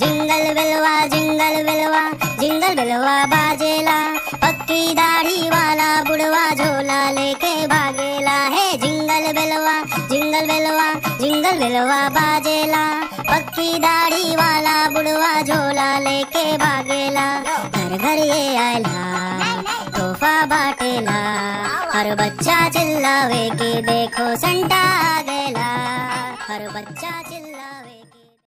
Jingle बिलवा jingle बिलवा jingle बिलवा बाजेला। पक्की दाढ़ी वाला बुढ़वा झोला लेके भागेला है जिंगल बिलवा जिंगल बिलवा जिंगल बिलवा बाजेला। पक्की दाढ़ी वाला बुढ़वा झोला लेके भागेला घर घर ये आयला, तोहफा बाटेला। हर बच्चा चिल्लावे कि देखो संता आ हर बच्चा चिल्ला